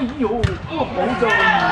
哎呦我好的